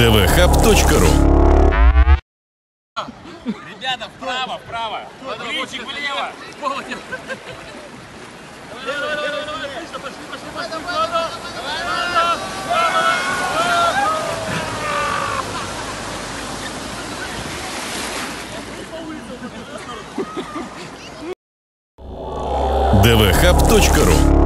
dvhub.ru Ребята, вправо, вправо. Блинчик влево. dvhub.ru